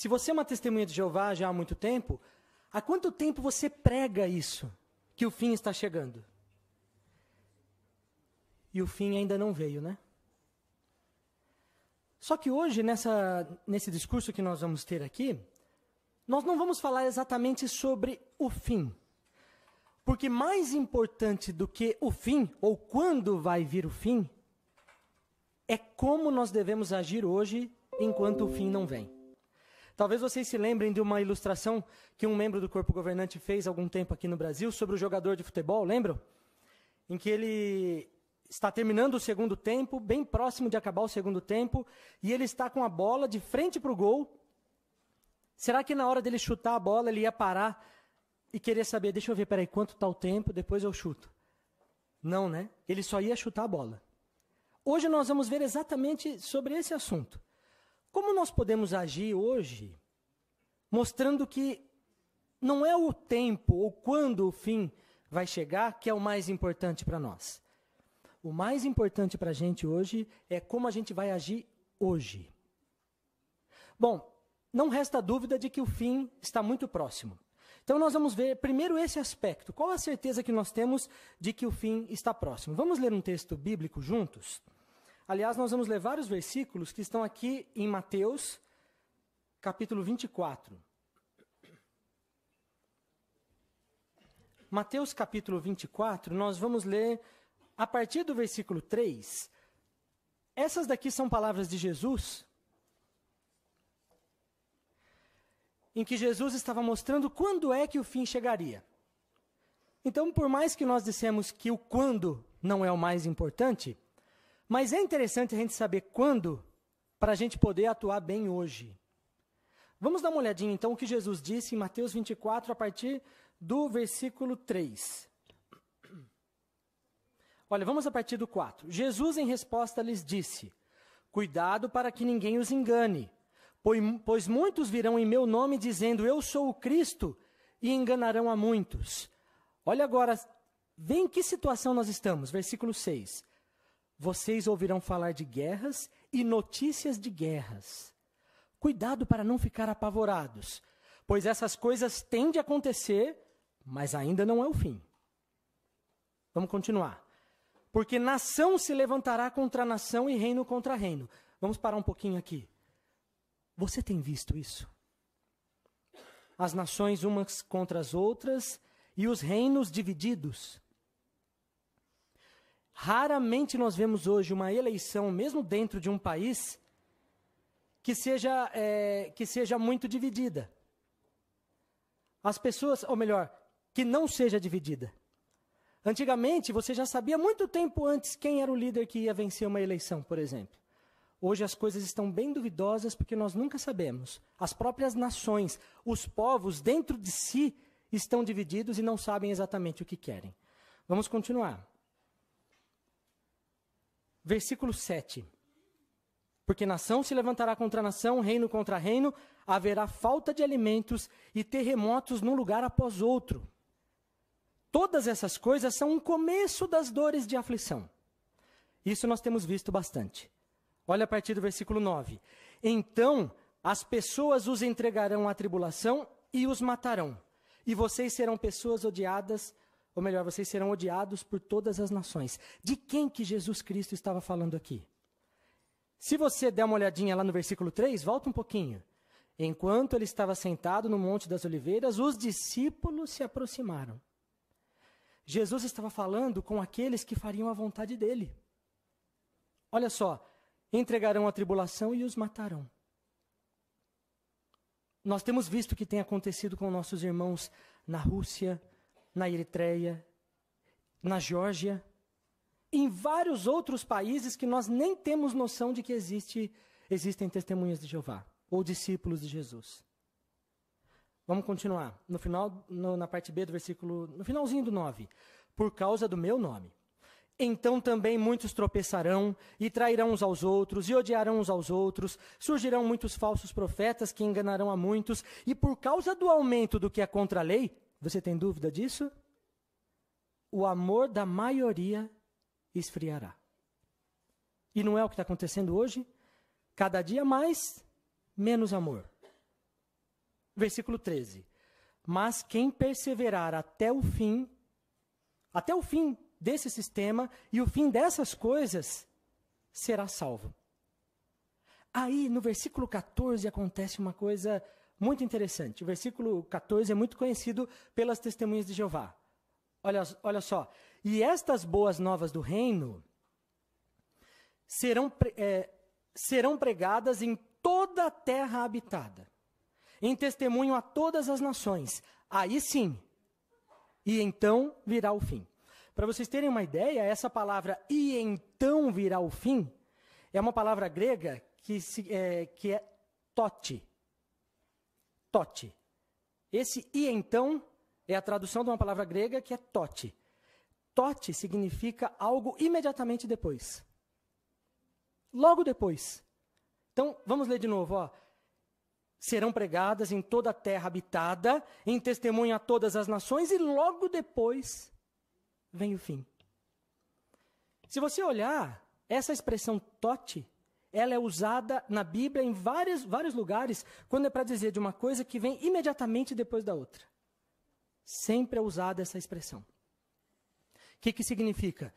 Se você é uma testemunha de Jeová já há muito tempo, há quanto tempo você prega isso? Que o fim está chegando. E o fim ainda não veio, né? Só que hoje, nessa, nesse discurso que nós vamos ter aqui, nós não vamos falar exatamente sobre o fim. Porque mais importante do que o fim, ou quando vai vir o fim, é como nós devemos agir hoje enquanto o fim não vem. Talvez vocês se lembrem de uma ilustração que um membro do corpo governante fez algum tempo aqui no Brasil sobre o jogador de futebol, lembram? Em que ele está terminando o segundo tempo, bem próximo de acabar o segundo tempo, e ele está com a bola de frente para o gol. Será que na hora dele chutar a bola ele ia parar e querer saber, deixa eu ver, peraí, quanto está o tempo, depois eu chuto? Não, né? Ele só ia chutar a bola. Hoje nós vamos ver exatamente sobre esse assunto. Como nós podemos agir hoje, mostrando que não é o tempo ou quando o fim vai chegar que é o mais importante para nós. O mais importante para a gente hoje é como a gente vai agir hoje. Bom, não resta dúvida de que o fim está muito próximo. Então nós vamos ver primeiro esse aspecto. Qual a certeza que nós temos de que o fim está próximo? Vamos ler um texto bíblico juntos? Aliás, nós vamos ler vários versículos que estão aqui em Mateus, capítulo 24. Mateus capítulo 24, nós vamos ler a partir do versículo 3. Essas daqui são palavras de Jesus em que Jesus estava mostrando quando é que o fim chegaria. Então, por mais que nós dissemos que o quando não é o mais importante, mas é interessante a gente saber quando para a gente poder atuar bem hoje. Vamos dar uma olhadinha então o que Jesus disse em Mateus 24, a partir do versículo 3. Olha, vamos a partir do 4. Jesus, em resposta, lhes disse: Cuidado para que ninguém os engane. Pois muitos virão em meu nome dizendo, Eu sou o Cristo, e enganarão a muitos. Olha agora, vem em que situação nós estamos. Versículo 6. Vocês ouvirão falar de guerras e notícias de guerras. Cuidado para não ficar apavorados, pois essas coisas têm de acontecer, mas ainda não é o fim. Vamos continuar. Porque nação se levantará contra nação e reino contra reino. Vamos parar um pouquinho aqui. Você tem visto isso? As nações umas contra as outras e os reinos divididos. Raramente nós vemos hoje uma eleição, mesmo dentro de um país, que seja, é, que seja muito dividida. As pessoas, ou melhor, que não seja dividida. Antigamente, você já sabia muito tempo antes quem era o líder que ia vencer uma eleição, por exemplo. Hoje as coisas estão bem duvidosas porque nós nunca sabemos. As próprias nações, os povos dentro de si estão divididos e não sabem exatamente o que querem. Vamos continuar. Versículo 7. Porque nação se levantará contra nação, reino contra reino, haverá falta de alimentos e terremotos num lugar após outro. Todas essas coisas são um começo das dores de aflição. Isso nós temos visto bastante. Olha a partir do versículo 9. Então as pessoas os entregarão à tribulação e os matarão. E vocês serão pessoas odiadas, ou melhor, vocês serão odiados por todas as nações. De quem que Jesus Cristo estava falando aqui? Se você der uma olhadinha lá no versículo 3, volta um pouquinho. Enquanto ele estava sentado no Monte das Oliveiras, os discípulos se aproximaram. Jesus estava falando com aqueles que fariam a vontade dele. Olha só, entregarão a tribulação e os matarão. Nós temos visto o que tem acontecido com nossos irmãos na Rússia, na Eritreia, na Geórgia, em vários outros países que nós nem temos noção de que existe, existem testemunhas de Jeová ou discípulos de Jesus. Vamos continuar. No final, no, na parte B do versículo, no finalzinho do 9. Por causa do meu nome. Então também muitos tropeçarão e trairão uns aos outros e odiarão uns aos outros. Surgirão muitos falsos profetas que enganarão a muitos. E por causa do aumento do que é contra a lei, você tem dúvida disso? O amor da maioria esfriará. E não é o que está acontecendo hoje? Cada dia mais, menos amor. Versículo 13. Mas quem perseverar até o fim, até o fim desse sistema e o fim dessas coisas, será salvo. Aí, no versículo 14, acontece uma coisa muito interessante. O versículo 14 é muito conhecido pelas testemunhas de Jeová. Olha, olha só. E estas boas novas do reino serão, é, serão pregadas em toda a terra habitada, em testemunho a todas as nações. Aí sim, e então virá o fim. Para vocês terem uma ideia, essa palavra e então virá o fim é uma palavra grega que, se, é, que é tote. Tote. Esse e então é a tradução de uma palavra grega que é tote. Tote significa algo imediatamente depois. Logo depois. Então, vamos ler de novo, ó. Serão pregadas em toda a terra habitada, em testemunho a todas as nações, e logo depois vem o fim. Se você olhar, essa expressão tote, ela é usada na Bíblia em vários, vários lugares, quando é para dizer de uma coisa que vem imediatamente depois da outra. Sempre é usada essa expressão. O que, que significa?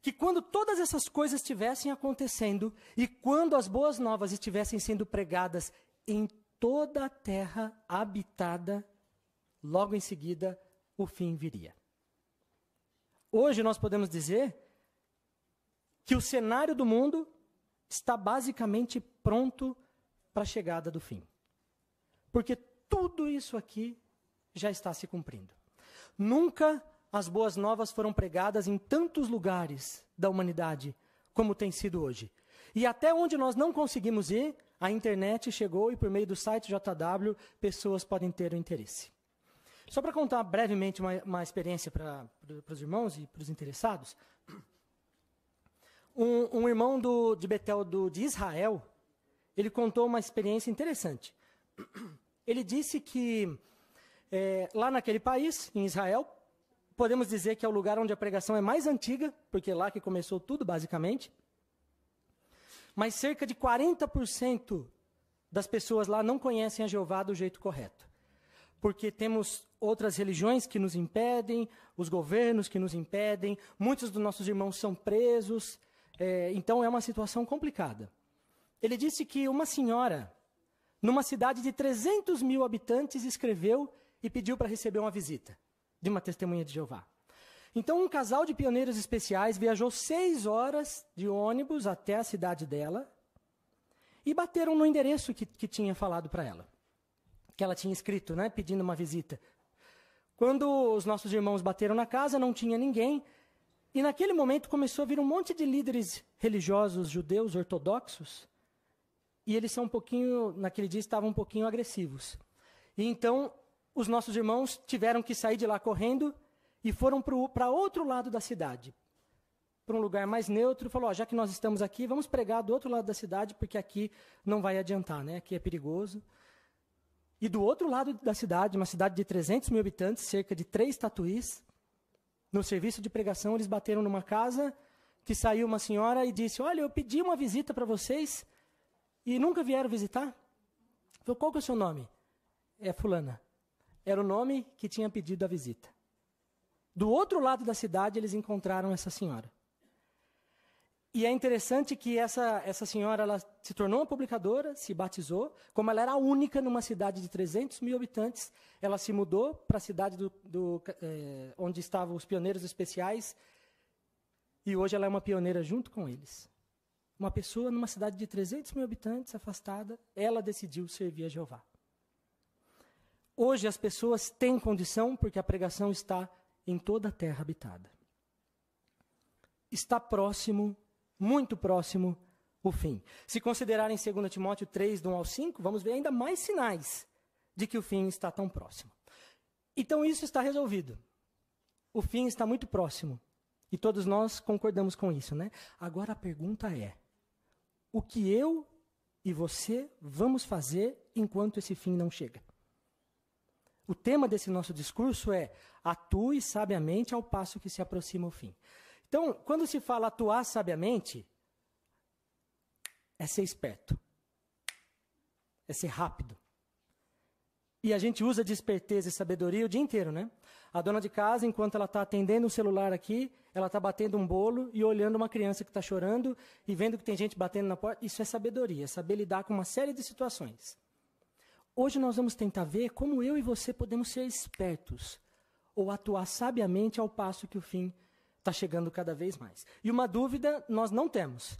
Que quando todas essas coisas estivessem acontecendo e quando as boas novas estivessem sendo pregadas em toda a terra habitada, logo em seguida o fim viria. Hoje nós podemos dizer que o cenário do mundo está basicamente pronto para a chegada do fim. Porque tudo isso aqui já está se cumprindo. Nunca as boas novas foram pregadas em tantos lugares da humanidade como tem sido hoje. E até onde nós não conseguimos ir, a internet chegou e por meio do site JW, pessoas podem ter o interesse. Só para contar brevemente uma, uma experiência para os irmãos e para os interessados, um, um irmão do, de Betel do, de Israel, ele contou uma experiência interessante. Ele disse que é, lá naquele país, em Israel, podemos dizer que é o lugar onde a pregação é mais antiga, porque é lá que começou tudo, basicamente. Mas cerca de 40% das pessoas lá não conhecem a Jeová do jeito correto. Porque temos outras religiões que nos impedem, os governos que nos impedem, muitos dos nossos irmãos são presos, é, então é uma situação complicada. Ele disse que uma senhora, numa cidade de 300 mil habitantes, escreveu e pediu para receber uma visita de uma testemunha de Jeová. Então, um casal de pioneiros especiais viajou seis horas de ônibus até a cidade dela e bateram no endereço que, que tinha falado para ela, que ela tinha escrito, né, pedindo uma visita. Quando os nossos irmãos bateram na casa, não tinha ninguém, e naquele momento começou a vir um monte de líderes religiosos judeus ortodoxos, e eles são um pouquinho, naquele dia estavam um pouquinho agressivos. E então os nossos irmãos tiveram que sair de lá correndo e foram para outro lado da cidade, para um lugar mais neutro. Falou: ó, já que nós estamos aqui, vamos pregar do outro lado da cidade, porque aqui não vai adiantar, né? Aqui é perigoso. E do outro lado da cidade, uma cidade de 300 mil habitantes, cerca de três tatuís, no serviço de pregação, eles bateram numa casa que saiu uma senhora e disse: Olha, eu pedi uma visita para vocês e nunca vieram visitar. Falei, qual que é o seu nome? É Fulana. Era o nome que tinha pedido a visita. Do outro lado da cidade, eles encontraram essa senhora. E é interessante que essa, essa senhora ela se tornou uma publicadora, se batizou. Como ela era a única numa cidade de 300 mil habitantes, ela se mudou para a cidade do, do, é, onde estavam os pioneiros especiais. E hoje ela é uma pioneira junto com eles. Uma pessoa numa cidade de 300 mil habitantes, afastada, ela decidiu servir a Jeová. Hoje as pessoas têm condição porque a pregação está em toda a terra habitada. Está próximo, muito próximo, o fim. Se considerarem 2 Timóteo 3, do 1 ao 5, vamos ver ainda mais sinais de que o fim está tão próximo. Então isso está resolvido. O fim está muito próximo. E todos nós concordamos com isso, né? Agora a pergunta é: o que eu e você vamos fazer enquanto esse fim não chega? O tema desse nosso discurso é atue sabiamente ao passo que se aproxima o fim. Então, quando se fala atuar sabiamente, é ser esperto. é ser rápido. E a gente usa de esperteza e sabedoria o dia inteiro, né? A dona de casa, enquanto ela está atendendo um celular aqui, ela está batendo um bolo e olhando uma criança que está chorando e vendo que tem gente batendo na porta. Isso é sabedoria, é saber lidar com uma série de situações. Hoje nós vamos tentar ver como eu e você podemos ser espertos ou atuar sabiamente ao passo que o fim está chegando cada vez mais. E uma dúvida nós não temos.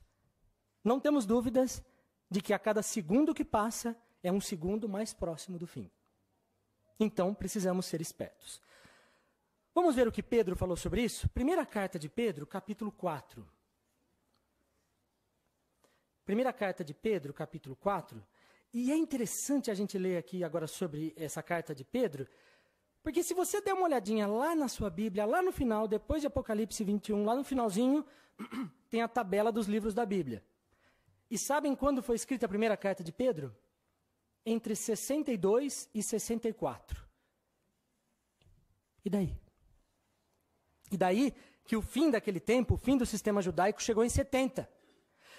Não temos dúvidas de que a cada segundo que passa é um segundo mais próximo do fim. Então precisamos ser espertos. Vamos ver o que Pedro falou sobre isso? Primeira carta de Pedro, capítulo 4. Primeira carta de Pedro, capítulo 4. E é interessante a gente ler aqui agora sobre essa carta de Pedro, porque se você der uma olhadinha lá na sua Bíblia, lá no final, depois de Apocalipse 21, lá no finalzinho, tem a tabela dos livros da Bíblia. E sabem quando foi escrita a primeira carta de Pedro? Entre 62 e 64. E daí? E daí que o fim daquele tempo, o fim do sistema judaico, chegou em 70.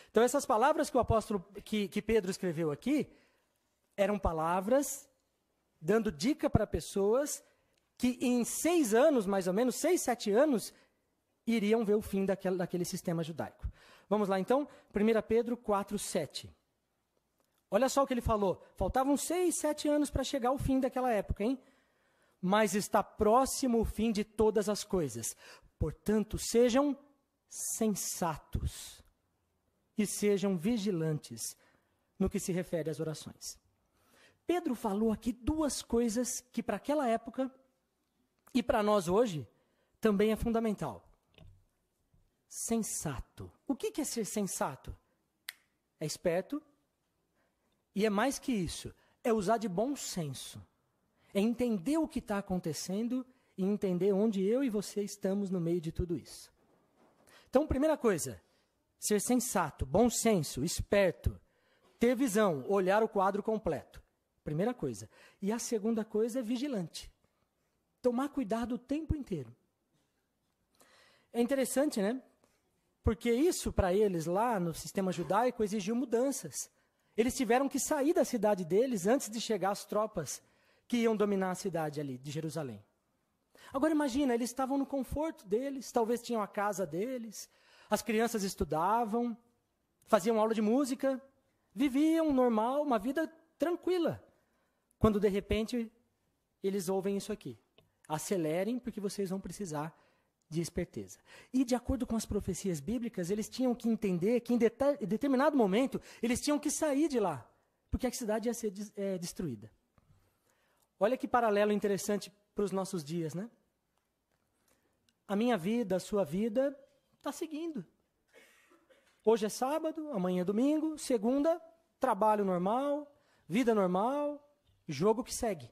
Então, essas palavras que o apóstolo, que, que Pedro escreveu aqui, eram palavras dando dica para pessoas que em seis anos, mais ou menos, seis, sete anos, iriam ver o fim daquele, daquele sistema judaico. Vamos lá então, 1 Pedro 4, 7. Olha só o que ele falou. Faltavam seis, sete anos para chegar ao fim daquela época, hein? mas está próximo o fim de todas as coisas. Portanto, sejam sensatos e sejam vigilantes no que se refere às orações. Pedro falou aqui duas coisas que para aquela época e para nós hoje também é fundamental. Sensato. O que é ser sensato? É esperto e é mais que isso, é usar de bom senso é entender o que está acontecendo e entender onde eu e você estamos no meio de tudo isso. Então, primeira coisa, ser sensato, bom senso, esperto, ter visão, olhar o quadro completo. Primeira coisa. E a segunda coisa é vigilante. Tomar cuidado o tempo inteiro. É interessante, né? Porque isso para eles lá no sistema judaico exigiu mudanças. Eles tiveram que sair da cidade deles antes de chegar as tropas que iam dominar a cidade ali de Jerusalém. Agora imagina, eles estavam no conforto deles, talvez tinham a casa deles, as crianças estudavam, faziam aula de música, viviam normal, uma vida tranquila. Quando de repente eles ouvem isso aqui. Acelerem, porque vocês vão precisar de esperteza. E de acordo com as profecias bíblicas, eles tinham que entender que em, determinado momento eles tinham que sair de lá, porque a cidade ia ser é, destruída. Olha que paralelo interessante para os nossos dias, né? A minha vida, a sua vida, está seguindo. Hoje é sábado, amanhã é domingo, segunda, trabalho normal, vida normal, jogo que segue.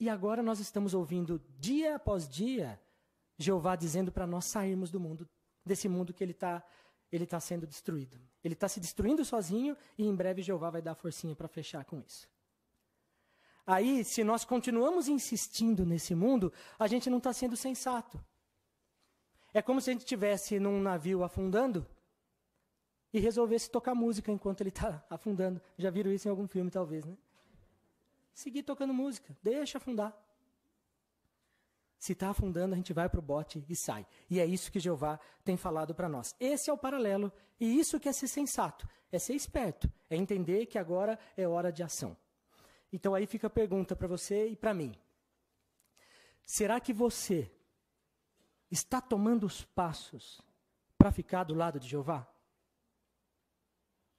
E agora nós estamos ouvindo dia após dia Jeová dizendo para nós sairmos do mundo, desse mundo que ele está ele está sendo destruído. Ele está se destruindo sozinho e em breve Jeová vai dar forcinha para fechar com isso. Aí, se nós continuamos insistindo nesse mundo, a gente não está sendo sensato. É como se a gente estivesse num navio afundando e resolvesse tocar música enquanto ele está afundando. Já viram isso em algum filme, talvez, né? Seguir tocando música, deixa afundar. Se está afundando, a gente vai para o bote e sai. E é isso que Jeová tem falado para nós. Esse é o paralelo. E isso que é ser sensato, é ser esperto, é entender que agora é hora de ação. Então aí fica a pergunta para você e para mim. Será que você está tomando os passos para ficar do lado de Jeová?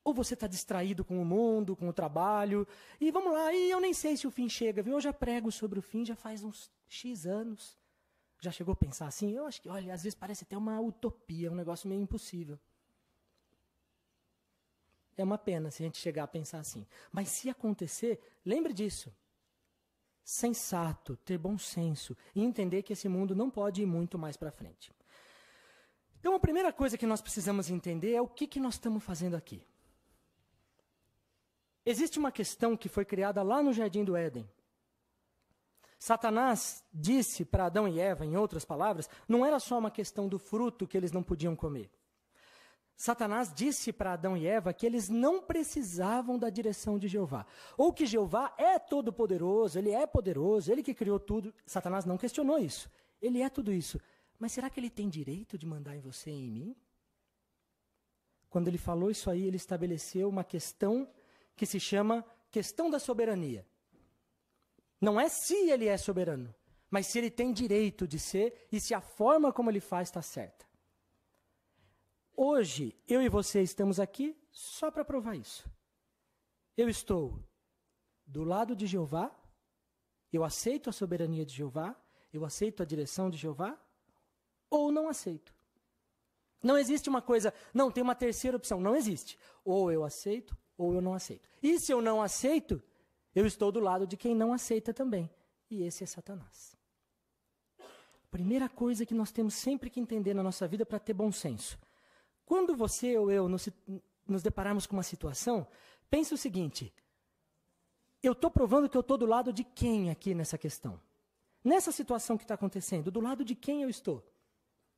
Ou você está distraído com o mundo, com o trabalho, e vamos lá, e eu nem sei se o fim chega, viu? Eu já prego sobre o fim já faz uns X anos. Já chegou a pensar assim? Eu acho que, olha, às vezes parece até uma utopia, um negócio meio impossível. É uma pena se a gente chegar a pensar assim. Mas se acontecer, lembre disso. Sensato, ter bom senso e entender que esse mundo não pode ir muito mais para frente. Então, a primeira coisa que nós precisamos entender é o que, que nós estamos fazendo aqui. Existe uma questão que foi criada lá no Jardim do Éden. Satanás disse para Adão e Eva, em outras palavras, não era só uma questão do fruto que eles não podiam comer. Satanás disse para Adão e Eva que eles não precisavam da direção de Jeová. Ou que Jeová é todo-poderoso, ele é poderoso, ele que criou tudo. Satanás não questionou isso. Ele é tudo isso. Mas será que ele tem direito de mandar em você e em mim? Quando ele falou isso aí, ele estabeleceu uma questão que se chama questão da soberania. Não é se ele é soberano, mas se ele tem direito de ser e se a forma como ele faz está certa. Hoje, eu e você estamos aqui só para provar isso. Eu estou do lado de Jeová, eu aceito a soberania de Jeová, eu aceito a direção de Jeová, ou não aceito. Não existe uma coisa, não, tem uma terceira opção, não existe. Ou eu aceito, ou eu não aceito. E se eu não aceito, eu estou do lado de quem não aceita também. E esse é Satanás. Primeira coisa que nós temos sempre que entender na nossa vida para ter bom senso. Quando você ou eu nos, nos depararmos com uma situação, pense o seguinte: eu estou provando que eu estou do lado de quem aqui nessa questão? Nessa situação que está acontecendo, do lado de quem eu estou?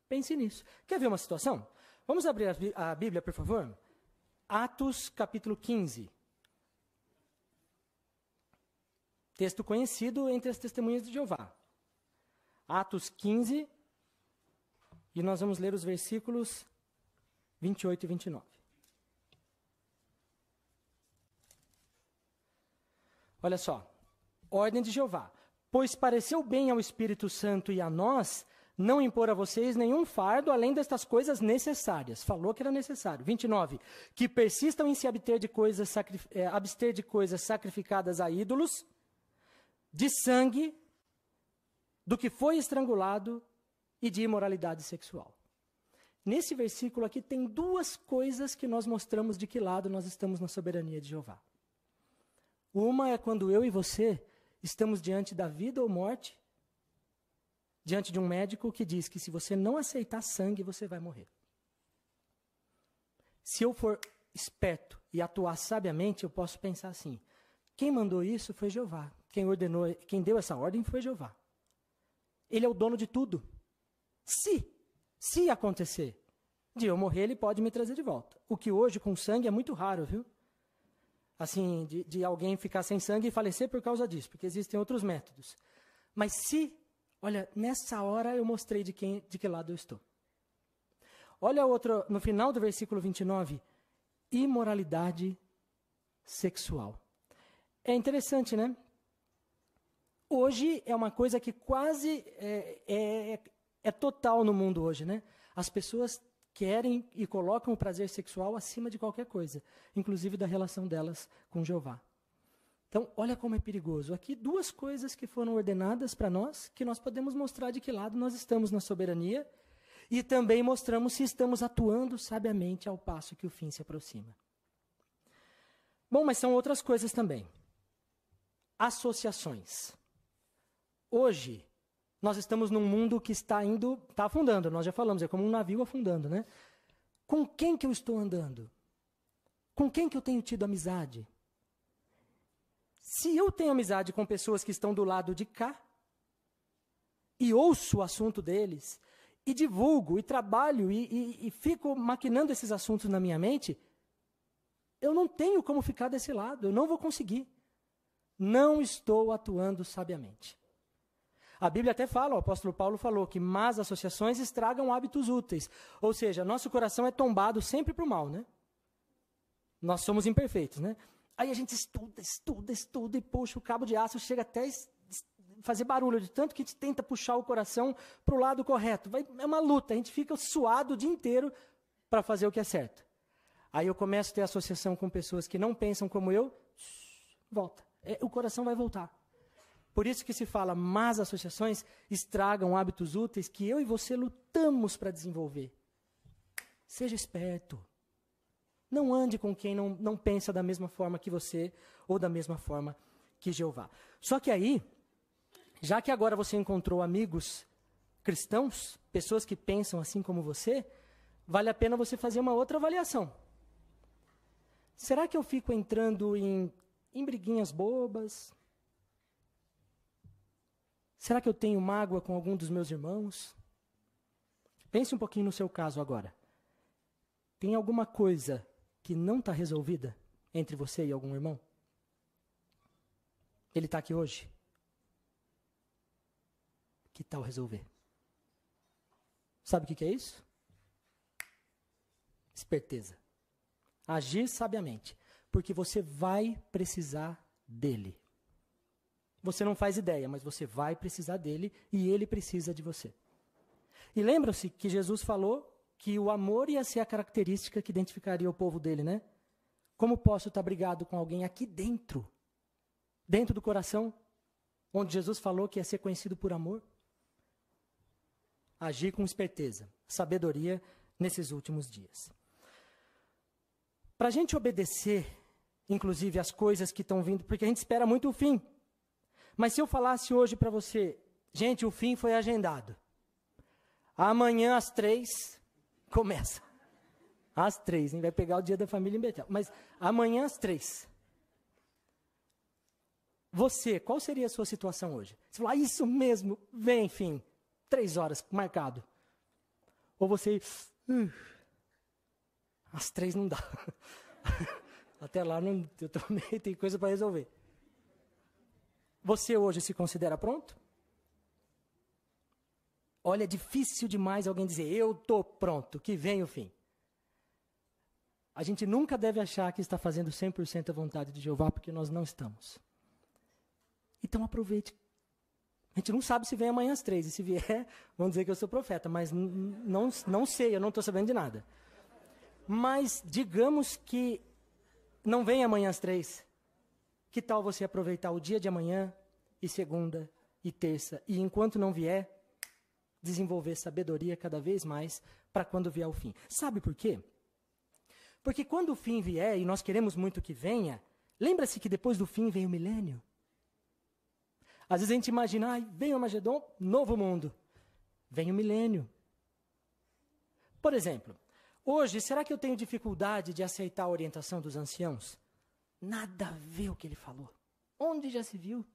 Pense nisso. Quer ver uma situação? Vamos abrir a Bíblia, por favor? Atos capítulo 15. Texto conhecido entre as testemunhas de Jeová. Atos 15. E nós vamos ler os versículos 28 e 29. Olha só. Ordem de Jeová. Pois pareceu bem ao Espírito Santo e a nós não impor a vocês nenhum fardo além destas coisas necessárias. Falou que era necessário. 29. Que persistam em se abster de coisas, é, abster de coisas sacrificadas a ídolos, de sangue, do que foi estrangulado e de imoralidade sexual. Nesse versículo aqui tem duas coisas que nós mostramos de que lado nós estamos na soberania de Jeová. Uma é quando eu e você estamos diante da vida ou morte, diante de um médico que diz que se você não aceitar sangue, você vai morrer. Se eu for esperto e atuar sabiamente, eu posso pensar assim: quem mandou isso foi Jeová. Quem ordenou, quem deu essa ordem foi Jeová. Ele é o dono de tudo. Se se acontecer de eu morrer, ele pode me trazer de volta. O que hoje, com sangue, é muito raro, viu? Assim, de, de alguém ficar sem sangue e falecer por causa disso, porque existem outros métodos. Mas se, olha, nessa hora eu mostrei de, quem, de que lado eu estou. Olha outro, no final do versículo 29, imoralidade sexual. É interessante, né? Hoje é uma coisa que quase é, é, é total no mundo hoje, né? As pessoas querem e colocam o prazer sexual acima de qualquer coisa, inclusive da relação delas com Jeová. Então, olha como é perigoso. Aqui duas coisas que foram ordenadas para nós, que nós podemos mostrar de que lado nós estamos na soberania e também mostramos se estamos atuando sabiamente ao passo que o fim se aproxima. Bom, mas são outras coisas também. Associações. Hoje, nós estamos num mundo que está indo, está afundando, nós já falamos, é como um navio afundando, né? Com quem que eu estou andando? Com quem que eu tenho tido amizade? Se eu tenho amizade com pessoas que estão do lado de cá, e ouço o assunto deles, e divulgo, e trabalho, e, e, e fico maquinando esses assuntos na minha mente, eu não tenho como ficar desse lado, eu não vou conseguir. Não estou atuando sabiamente. A Bíblia até fala, o apóstolo Paulo falou que más associações estragam hábitos úteis. Ou seja, nosso coração é tombado sempre para o mal, né? Nós somos imperfeitos, né? Aí a gente estuda, estuda, estuda e puxa o cabo de aço, chega até fazer barulho, de tanto que a gente tenta puxar o coração para o lado correto. Vai, é uma luta, a gente fica suado o dia inteiro para fazer o que é certo. Aí eu começo a ter associação com pessoas que não pensam como eu, volta. É, o coração vai voltar. Por isso que se fala, más associações estragam hábitos úteis que eu e você lutamos para desenvolver. Seja esperto. Não ande com quem não, não pensa da mesma forma que você ou da mesma forma que Jeová. Só que aí, já que agora você encontrou amigos cristãos, pessoas que pensam assim como você, vale a pena você fazer uma outra avaliação. Será que eu fico entrando em, em briguinhas bobas, Será que eu tenho mágoa com algum dos meus irmãos? Pense um pouquinho no seu caso agora. Tem alguma coisa que não está resolvida entre você e algum irmão? Ele está aqui hoje? Que tal resolver? Sabe o que, que é isso? Esperteza. Agir sabiamente. Porque você vai precisar dele. Você não faz ideia, mas você vai precisar dele e ele precisa de você. E lembram-se que Jesus falou que o amor ia ser a característica que identificaria o povo dele, né? Como posso estar brigado com alguém aqui dentro, dentro do coração, onde Jesus falou que ia ser conhecido por amor? Agir com esperteza, sabedoria nesses últimos dias. Para a gente obedecer, inclusive, as coisas que estão vindo, porque a gente espera muito o fim. Mas se eu falasse hoje para você, gente, o fim foi agendado. Amanhã às três começa. Às três, hein? Vai pegar o dia da família em Betel. Mas amanhã às três. Você, qual seria a sua situação hoje? Você fala, ah, isso mesmo, vem, enfim, três horas, marcado. Ou você, uh, às três não dá. Até lá não, eu também tenho coisa para resolver. Você hoje se considera pronto? Olha, é difícil demais alguém dizer, eu estou pronto, que vem o fim. A gente nunca deve achar que está fazendo 100% a vontade de Jeová, porque nós não estamos. Então aproveite. A gente não sabe se vem amanhã às três, e se vier, vão dizer que eu sou profeta, mas não, não sei, eu não estou sabendo de nada. Mas digamos que não vem amanhã às três. Que tal você aproveitar o dia de amanhã, e segunda, e terça, e enquanto não vier, desenvolver sabedoria cada vez mais para quando vier o fim. Sabe por quê? Porque quando o fim vier, e nós queremos muito que venha, lembra-se que depois do fim vem o milênio. Às vezes a gente imagina, ah, vem o Magedon, novo mundo. Vem o milênio. Por exemplo, hoje, será que eu tenho dificuldade de aceitar a orientação dos anciãos? Nada a ver o que ele falou. Onde já se viu?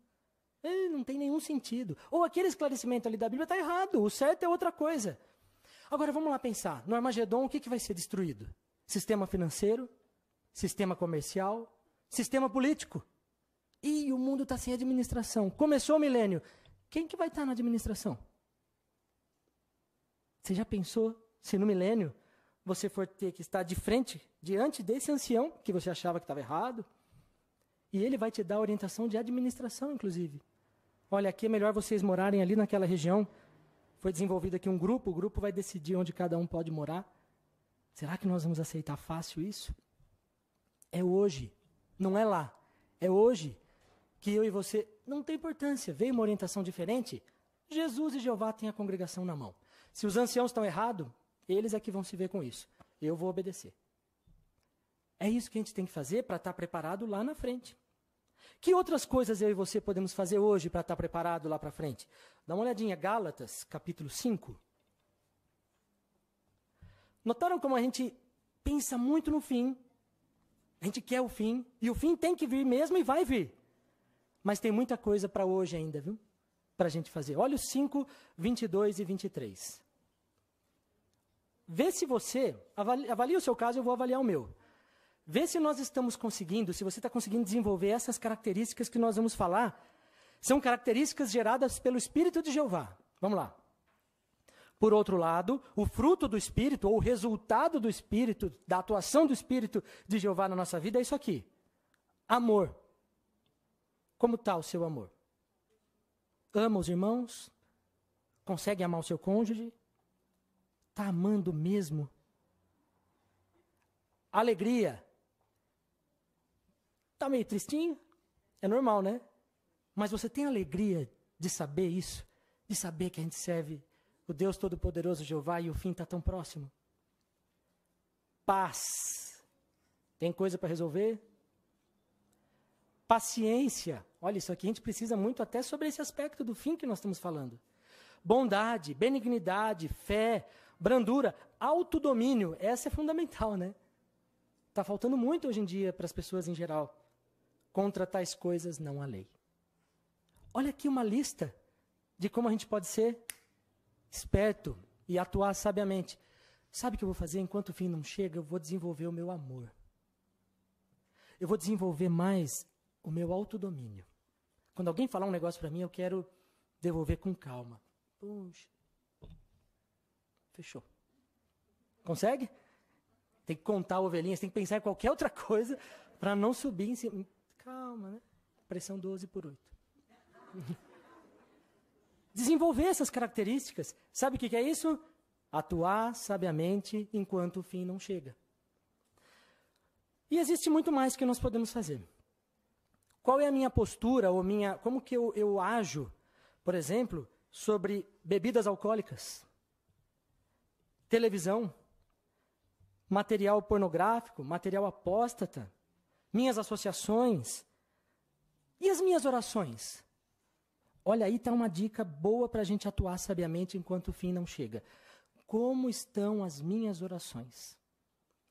É, não tem nenhum sentido. Ou aquele esclarecimento ali da Bíblia está errado, o certo é outra coisa. Agora vamos lá pensar: no Armagedon, o que, que vai ser destruído? Sistema financeiro, sistema comercial, sistema político. E o mundo está sem administração. Começou o milênio. Quem que vai estar tá na administração? Você já pensou se no milênio você for ter que estar de frente, diante desse ancião que você achava que estava errado? E ele vai te dar orientação de administração, inclusive. Olha, aqui é melhor vocês morarem ali naquela região. Foi desenvolvido aqui um grupo, o grupo vai decidir onde cada um pode morar. Será que nós vamos aceitar fácil isso? É hoje, não é lá. É hoje que eu e você não tem importância. Veio uma orientação diferente. Jesus e Jeová têm a congregação na mão. Se os anciãos estão errados, eles é que vão se ver com isso. Eu vou obedecer. É isso que a gente tem que fazer para estar preparado lá na frente. Que outras coisas eu e você podemos fazer hoje para estar preparado lá para frente? Dá uma olhadinha, Gálatas, capítulo 5. Notaram como a gente pensa muito no fim? A gente quer o fim, e o fim tem que vir mesmo e vai vir. Mas tem muita coisa para hoje ainda, viu? Para a gente fazer. Olha os 5, 22 e 23. Vê se você, avalie, avalie o seu caso, eu vou avaliar o meu. Vê se nós estamos conseguindo, se você está conseguindo desenvolver essas características que nós vamos falar. São características geradas pelo Espírito de Jeová. Vamos lá. Por outro lado, o fruto do Espírito, ou o resultado do Espírito, da atuação do Espírito de Jeová na nossa vida, é isso aqui: amor. Como está o seu amor? Ama os irmãos? Consegue amar o seu cônjuge? Está amando mesmo? Alegria. Está meio tristinho? É normal, né? Mas você tem alegria de saber isso? De saber que a gente serve o Deus Todo-Poderoso Jeová e o fim está tão próximo? Paz. Tem coisa para resolver? Paciência. Olha, isso aqui a gente precisa muito até sobre esse aspecto do fim que nós estamos falando. Bondade, benignidade, fé, brandura, autodomínio. Essa é fundamental, né? Está faltando muito hoje em dia para as pessoas em geral. Contra tais coisas não há lei. Olha aqui uma lista de como a gente pode ser esperto e atuar sabiamente. Sabe o que eu vou fazer enquanto o fim não chega? Eu vou desenvolver o meu amor. Eu vou desenvolver mais o meu autodomínio. Quando alguém falar um negócio para mim, eu quero devolver com calma. Puxa. Fechou. Consegue? Tem que contar ovelhinhas, tem que pensar em qualquer outra coisa para não subir em cima. Calma, né? Pressão 12 por 8. Desenvolver essas características. Sabe o que é isso? Atuar sabiamente enquanto o fim não chega. E existe muito mais que nós podemos fazer. Qual é a minha postura ou minha, como que eu, eu ajo, por exemplo, sobre bebidas alcoólicas, televisão, material pornográfico, material apóstata, minhas associações e as minhas orações. Olha, aí está uma dica boa para a gente atuar sabiamente enquanto o fim não chega. Como estão as minhas orações?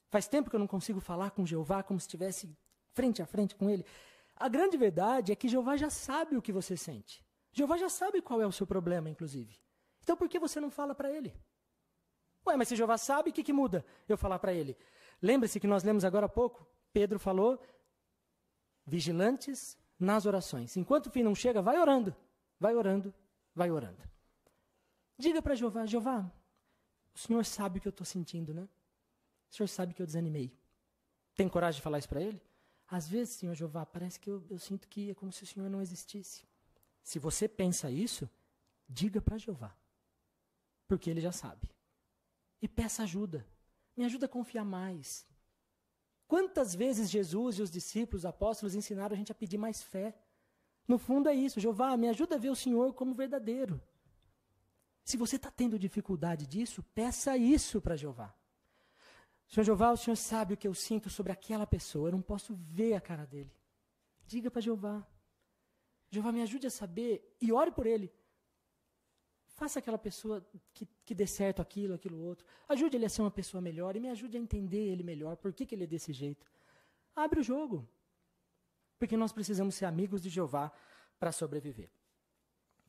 Faz tempo que eu não consigo falar com Jeová como se estivesse frente a frente com ele. A grande verdade é que Jeová já sabe o que você sente. Jeová já sabe qual é o seu problema, inclusive. Então por que você não fala para ele? Ué, mas se Jeová sabe, o que, que muda eu falar para ele? Lembre-se que nós lemos agora há pouco, Pedro falou, vigilantes nas orações. Enquanto o fim não chega, vai orando, vai orando, vai orando. Diga para Jeová, Jeová, o Senhor sabe o que eu estou sentindo, né? O Senhor sabe que eu desanimei. Tem coragem de falar isso para ele? Às vezes, Senhor Jeová, parece que eu, eu sinto que é como se o Senhor não existisse. Se você pensa isso, diga para Jeová, porque ele já sabe e peça ajuda. Me ajuda a confiar mais. Quantas vezes Jesus e os discípulos, os apóstolos ensinaram a gente a pedir mais fé? No fundo é isso, Jeová, me ajuda a ver o Senhor como verdadeiro. Se você está tendo dificuldade disso, peça isso para Jeová. Senhor Jeová, o Senhor sabe o que eu sinto sobre aquela pessoa, eu não posso ver a cara dele. Diga para Jeová. Jeová, me ajude a saber e ore por ele. Faça aquela pessoa que, que dê certo aquilo, aquilo outro. Ajude ele a ser uma pessoa melhor e me ajude a entender ele melhor. Por que, que ele é desse jeito? Abre o jogo. Porque nós precisamos ser amigos de Jeová para sobreviver.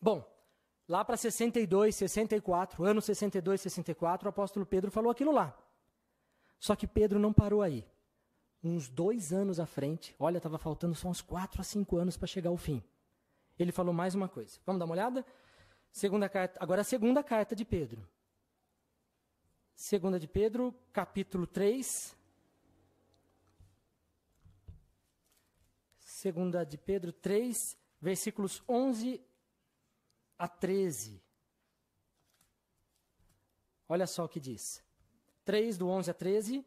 Bom, lá para 62, 64, ano 62, 64, o apóstolo Pedro falou aquilo lá. Só que Pedro não parou aí. Uns dois anos à frente, olha, estava faltando só uns quatro a cinco anos para chegar ao fim. Ele falou mais uma coisa. Vamos dar uma olhada? Segunda carta, agora a segunda carta de Pedro. Segunda de Pedro, capítulo 3. Segunda de Pedro 3, versículos 11 a 13. Olha só o que diz. 3 do 11 a 13.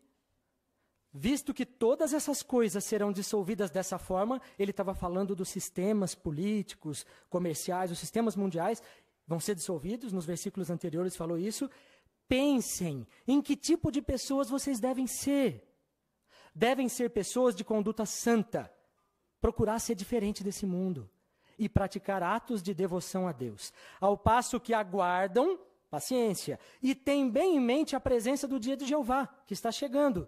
Visto que todas essas coisas serão dissolvidas dessa forma, ele estava falando dos sistemas políticos, comerciais, os sistemas mundiais, vão ser dissolvidos, nos versículos anteriores falou isso. Pensem em que tipo de pessoas vocês devem ser. Devem ser pessoas de conduta santa, procurar ser diferente desse mundo e praticar atos de devoção a Deus, ao passo que aguardam, paciência, e têm bem em mente a presença do dia de Jeová, que está chegando,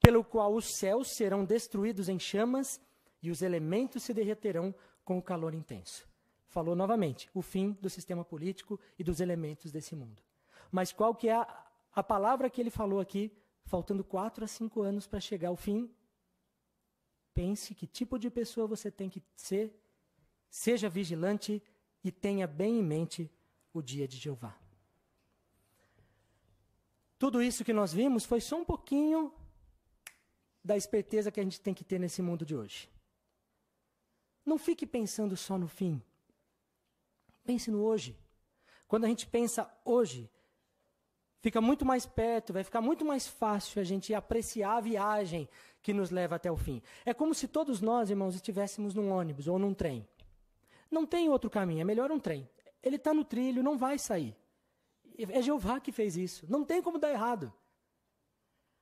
pelo qual os céus serão destruídos em chamas e os elementos se derreterão com o calor intenso falou novamente, o fim do sistema político e dos elementos desse mundo. Mas qual que é a, a palavra que ele falou aqui, faltando quatro a cinco anos para chegar ao fim? Pense que tipo de pessoa você tem que ser, seja vigilante e tenha bem em mente o dia de Jeová. Tudo isso que nós vimos foi só um pouquinho da esperteza que a gente tem que ter nesse mundo de hoje. Não fique pensando só no fim. Pense no hoje. Quando a gente pensa hoje, fica muito mais perto, vai ficar muito mais fácil a gente apreciar a viagem que nos leva até o fim. É como se todos nós, irmãos, estivéssemos num ônibus ou num trem. Não tem outro caminho, é melhor um trem. Ele está no trilho, não vai sair. É Jeová que fez isso. Não tem como dar errado.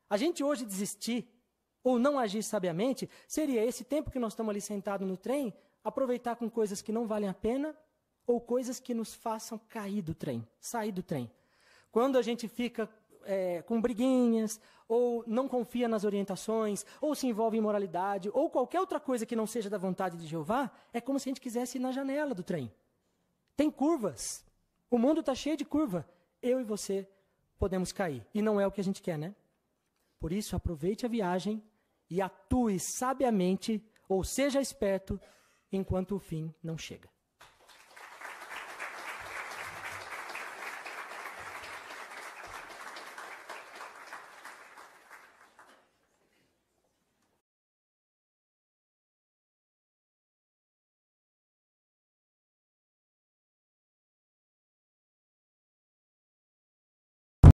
A gente hoje desistir ou não agir sabiamente seria esse tempo que nós estamos ali sentados no trem, aproveitar com coisas que não valem a pena ou coisas que nos façam cair do trem, sair do trem. Quando a gente fica é, com briguinhas, ou não confia nas orientações, ou se envolve em moralidade, ou qualquer outra coisa que não seja da vontade de Jeová, é como se a gente quisesse ir na janela do trem. Tem curvas. O mundo está cheio de curva. Eu e você podemos cair. E não é o que a gente quer, né? Por isso, aproveite a viagem e atue sabiamente, ou seja esperto, enquanto o fim não chega.